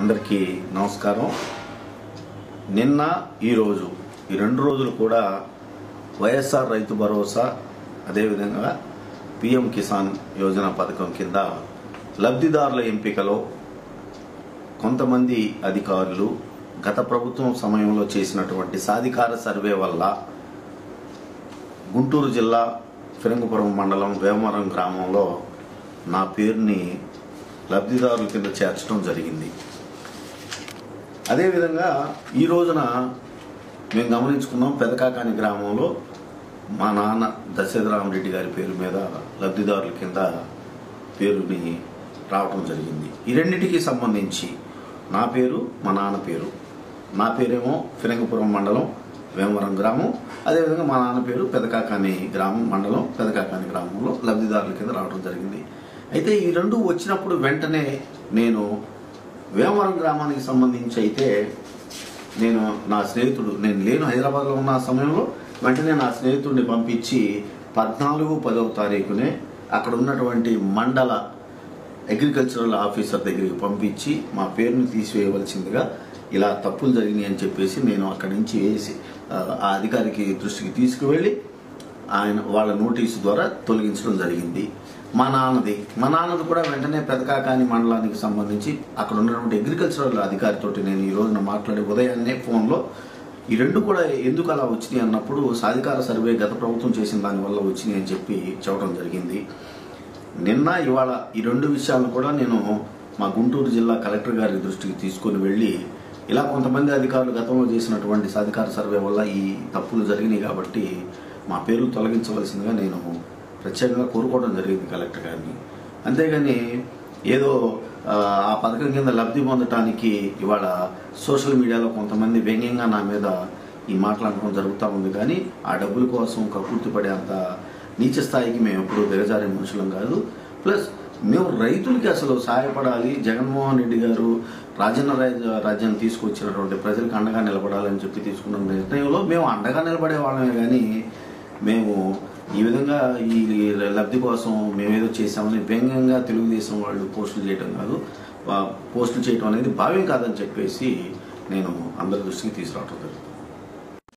అందరికీ నమస్కారం. నిన్న ఈరోజు ఈ రెండు రోజులు కూడా వైఎస్ఆర్ రైతు భరోసా అదేవిధంగా పిఎం కిసాన్ యోజన పథకం కింద లబ్ధిదారుల ఎంపికలో కొంతమంది అధికారులు గత ప్రభుత్వం సమయంలో చేసినటువంటి సాధికార సర్వే వల్ల గుంటూరు జిల్లా ఫిరంగపురం మండలం వేమవరం గ్రామంలో నా పేరుని లబ్ధిదారుల కింద చేర్చడం జరిగింది. అదేవిధంగా ఈ రోజున మేము గమనించుకున్నాం పెదకాకాని గ్రామంలో మా నాన్న దశరథరామరెడ్డి గారి పేరు మీద లబ్ధిదారుల కింద పేరుని రావటం జరిగింది. ఈ రెండింటికి సంబంధించి నా పేరు మా నాన్న పేరు. నా పేరేమో ఫిరంగపురం మండలం వేమవరం గ్రామం. అదేవిధంగా మా నాన్న పేరు పెదకాకాని గ్రామం మండలం పెదకాకాని గ్రామంలో లబ్ధిదారుల కింద రావడం జరిగింది. అయితే ఈ రెండు వచ్చినప్పుడు వెంటనే నేను వేమవరం గ్రామానికి సంబంధించి అయితే నేను నా స్నేహితుడు నేను లేను హైదరాబాద్లో ఉన్న సమయంలో వెంటనే నా స్నేహితుడిని పంపించి పద్నాలుగు పదవ తారీఖునే అక్కడ ఉన్నటువంటి మండల అగ్రికల్చరల్ ఆఫీసర్ దగ్గరికి పంపించి మా పేరుని తీసివేయవలసిందిగా ఇలా తప్పులు జరిగినాయి అని చెప్పేసి నేను అక్కడి నుంచి వేసి ఆ అధికారికి దృష్టికి తీసుకువెళ్ళి ఆయన వాళ్ళ నోటీసు ద్వారా తొలగించడం జరిగింది. మా నాన్నది. మా నాన్నది కూడా వెంటనే పెదకాకాని మండలానికి సంబంధించి అక్కడ ఉన్నటువంటి అగ్రికల్చరల్ అధికారితో నేను ఈ రోజున మాట్లాడే ఉదయాన్నే ఫోన్లో ఈ రెండు కూడా ఎందుకు అలా వచ్చినాయి అన్నప్పుడు సాధికార సర్వే గత ప్రభుత్వం చేసిన దానివల్ల వచ్చినాయి అని చెప్పి చెప్పడం జరిగింది. నిన్న ఇవాళ ఈ రెండు విషయాలను కూడా నేను మా గుంటూరు జిల్లా కలెక్టర్ గారి దృష్టికి తీసుకొని వెళ్ళి ఇలా కొంతమంది అధికారులు గతంలో చేసినటువంటి సాధికార సర్వే వల్ల ఈ తప్పులు జరిగినాయి కాబట్టి మా పేర్లు తొలగించవలసిందిగా నేను ప్రత్యేకంగా కోరుకోవడం జరిగింది కలెక్టర్ గారిని. అంతేగాని ఏదో ఆ, పథకం కింద లబ్ధి పొందటానికి ఇవాళ సోషల్ మీడియాలో కొంతమంది వ్యంగ్యంగా నా మీద ఈ మాట్లాడటం జరుగుతూ ఉంది. కానీ ఆ డబ్బుల కోసం కకృతి పడే అంత నీచ స్థాయికి మేము ఎప్పుడూ దిగజారే మనుషులం కాదు. ప్లస్ మేము రైతులకి అసలు సహాయపడాలి. జగన్మోహన్ రెడ్డి గారు రాజన్న రాజ్యం రాజ్యాన్ని తీసుకొచ్చినటువంటి ప్రజలకు అండగా నిలబడాలని చెప్పి తీసుకున్న నిర్ణయంలో మేము అండగా నిలబడే వాళ్ళమే. కానీ మేము ఈ విధంగా ఈ లబ్ధి కోసం మేమేదో చేసామని వ్యంగ్యంగా తెలుగుదేశం వాళ్ళు పోస్టులు చేయడం కాదు. పోస్టులు చేయడం అనేది భావ్యం కాదని చెప్పేసి నేను అందరి దృష్టికి తీసుకురావటం జరుగుతుంది.